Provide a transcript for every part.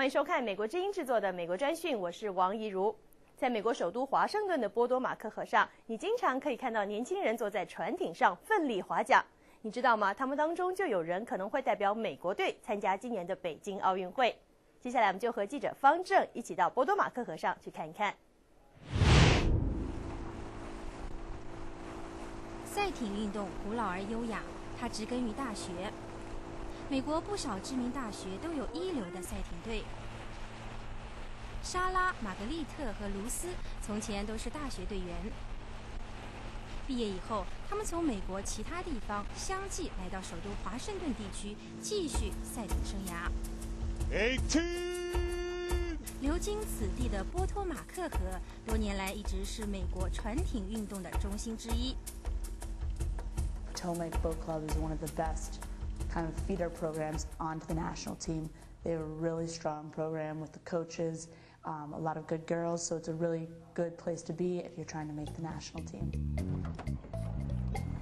欢迎收看美国之音制作的美国专讯，我是王怡如。在美国首都华盛顿的波多马克河上，你经常可以看到年轻人坐在船艇上奋力划桨。你知道吗？他们当中就有人可能会代表美国队参加今年的北京奥运会。接下来，我们就和记者方正一起到波多马克河上去看一看。赛艇运动古老而优雅，它植根于大学。美国不少知名大学都有一流的赛艇队。莎拉、玛格丽特和卢斯从前都是大学队员。毕业以后，他们从美国其他地方相继来到首都华盛顿地区，继续赛艇生涯。流经此地的波托马克河，多年来一直是美国船艇运动的中心之一。Potomac Boat Club is one of the best. kind of feeder programs onto the national team. They have a really strong program with the coaches, um, a lot of good girls, so it's a really good place to be if you're trying to make the national team.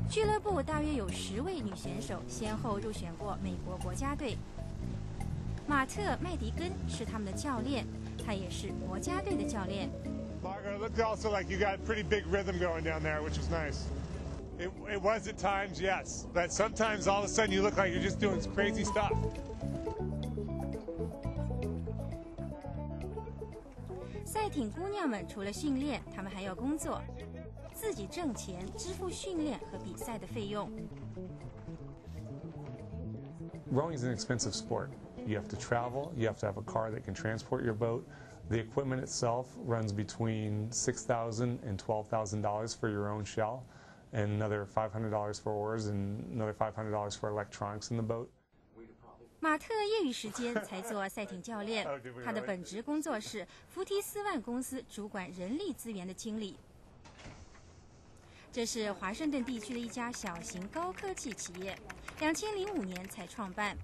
俱乐部大约有十位女选手先后入选过美国国家队。马特·麦迪根是他们的教练，他也是国家队的教练。Margaret, looked also like you got pretty big rhythm going down there, which was nice. It, it was at times, yes. But sometimes all of a sudden you look like you're just doing crazy stuff. Rowing is an expensive sport. You have to travel, you have to have a car that can transport your boat. The equipment itself runs between $6,000 and $12,000 for your own shell. And another $500 for oars and another $500 for electronics in the boat. 马特业余时间才做赛艇教练，他的本职工作是福提斯万公司主管人力资源的经理。这是华盛顿地区的一家小型高科技企业，两千零五年才创办，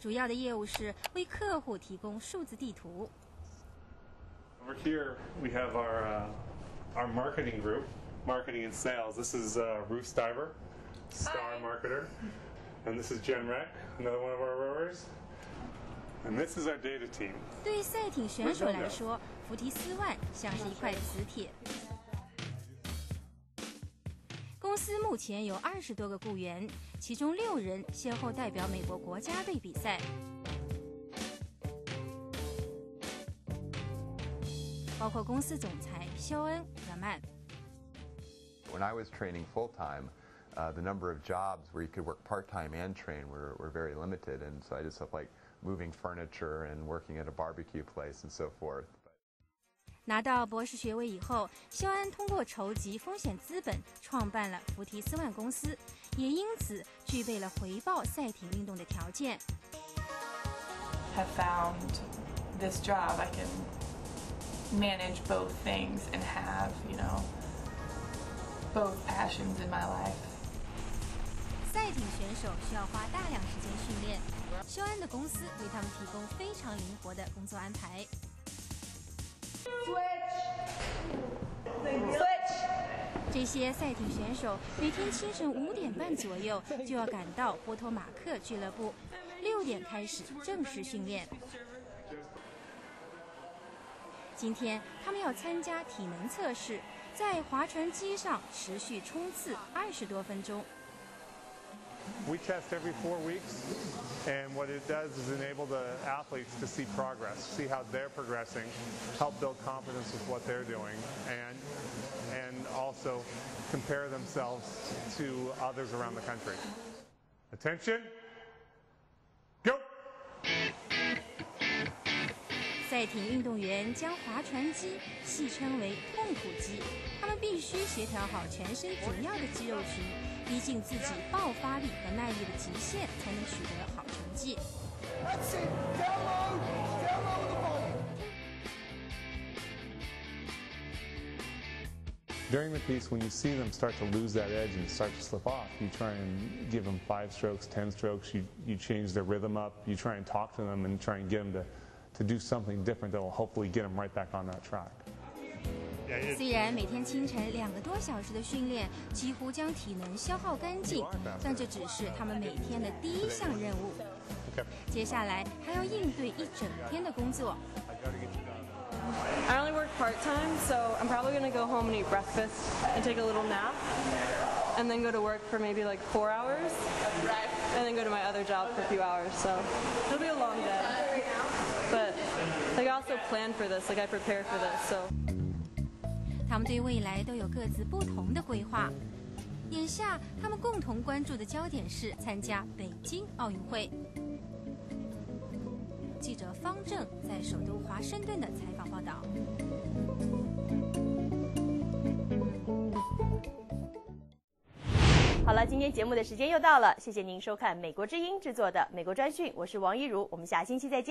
主要的业务是为客户提供数字地图。Over here we have our uh, our marketing group marketing and sales. This is uh, Ruth Stiver, star Hi. marketer. And this is Jen Reck, another one of our rowers. And this is our data team. 对赛艇选手来说，福提斯万像是一块磁铁。公司目前有二十多个雇员，其中六人先后代表美国国家队比赛，包括公司总裁肖恩·格曼。when I was training full time, uh, the number of jobs where you could work part time and train were, were very limited, and so I just felt like moving furniture and working at a barbecue place and so forth. 拿到博士学位以后，肖安通过筹集风险资本，创办了福提斯万公司，也因此具备了回报赛艇运动的条件。Have found this job I can manage both things and have you know Both passions in my life. 赛艇选手需要花大量时间训练，肖恩的公司为他们提供非常灵活的工作安排。这些赛艇选手每天清晨五点半左右就要赶到波托马克俱乐部，六点开始正式训练。今天他们要参加体能测试。在划船机上持续冲刺二十多分钟。We test every four weeks, and what it does is enable the athletes to see progress, see how they're progressing, help build confidence with what they're doing, and and also compare themselves to others around the country. Attention. 赛艇运动员将划船机戏称为“痛苦机”，他们必须协调好全身主要的肌肉群，逼近自己爆发力和耐力的极限，才能取得好成绩。During the piece, when you see them start to lose that edge and start to slip off, you try and give them five strokes, ten strokes. You you change their rhythm up. You try and talk to them and try and get them to to do something different that will hopefully get them right back on that track. 虽然每天清晨两个多小时的训练几乎将体能消耗干净，但这只是他们每天的第一项任务。 接下来还要应对一整天的工作。 I only work part time, so I'm probably gonna go home and eat breakfast and take a little nap, and then go to work for maybe like four hours, and then go to my other job for a few hours. So it'll be a long day. But like I also plan for this, like I prepare for this, so. 他们对未来都有各自不同的规划。眼下，他们共同关注的焦点是参加北京奥运会。记者方正在首都华盛顿的采访报道。好了，今天节目的时间又到了，谢谢您收看美国之音制作的美国专讯，我是王一如，我们下星期再见。